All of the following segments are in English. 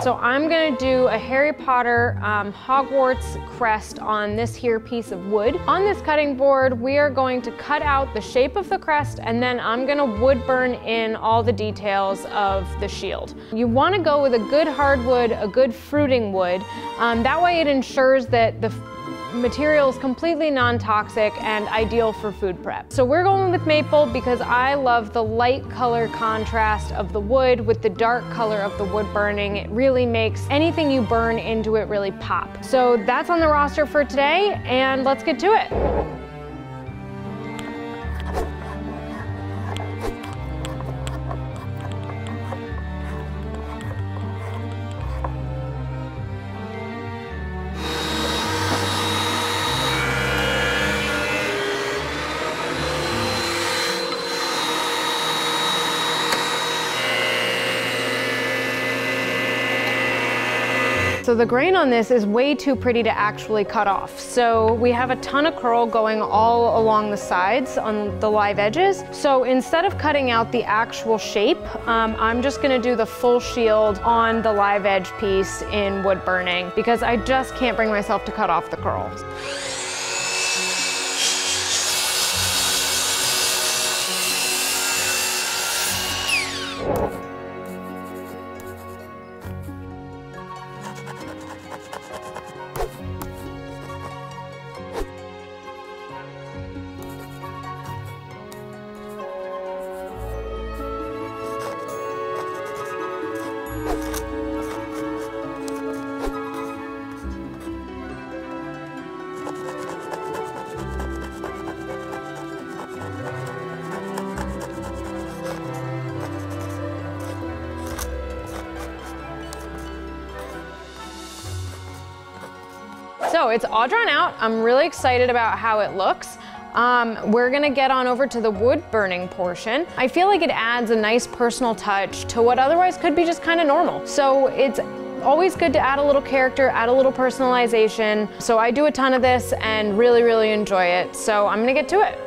So I'm gonna do a Harry Potter um, Hogwarts crest on this here piece of wood. On this cutting board, we are going to cut out the shape of the crest and then I'm gonna wood burn in all the details of the shield. You wanna go with a good hardwood, a good fruiting wood. Um, that way it ensures that the material is completely non-toxic and ideal for food prep. So we're going with maple because I love the light color contrast of the wood with the dark color of the wood burning. It really makes anything you burn into it really pop. So that's on the roster for today and let's get to it. So the grain on this is way too pretty to actually cut off. So we have a ton of curl going all along the sides on the live edges. So instead of cutting out the actual shape, um, I'm just gonna do the full shield on the live edge piece in wood burning because I just can't bring myself to cut off the curls. So it's all drawn out. I'm really excited about how it looks. Um, we're gonna get on over to the wood burning portion. I feel like it adds a nice personal touch to what otherwise could be just kind of normal. So it's always good to add a little character, add a little personalization. So I do a ton of this and really, really enjoy it. So I'm gonna get to it.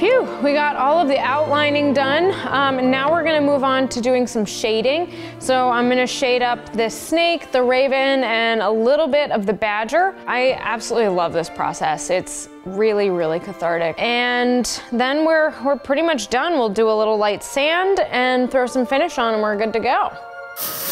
Phew, we got all of the outlining done. Um, and now we're gonna move on to doing some shading. So I'm gonna shade up this snake, the raven, and a little bit of the badger. I absolutely love this process. It's really, really cathartic. And then we're, we're pretty much done. We'll do a little light sand and throw some finish on and we're good to go.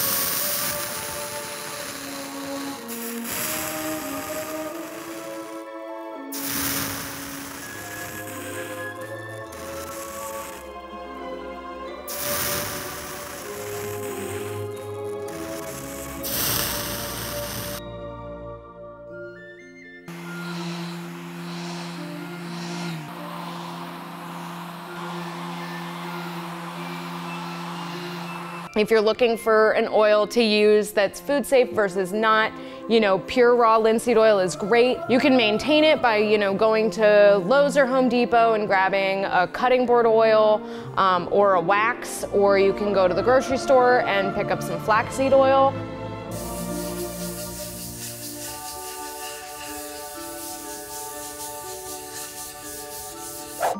If you're looking for an oil to use that's food safe versus not, you know, pure raw linseed oil is great. You can maintain it by, you know, going to Lowe's or Home Depot and grabbing a cutting board oil um, or a wax, or you can go to the grocery store and pick up some flaxseed oil.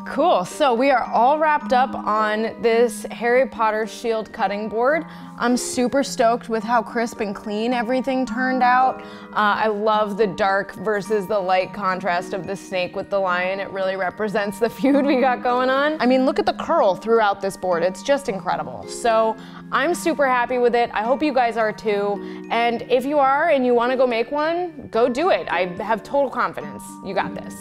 Cool, so we are all wrapped up on this Harry Potter shield cutting board. I'm super stoked with how crisp and clean everything turned out. Uh, I love the dark versus the light contrast of the snake with the lion. It really represents the feud we got going on. I mean, look at the curl throughout this board. It's just incredible. So I'm super happy with it. I hope you guys are too. And if you are and you wanna go make one, go do it. I have total confidence. You got this.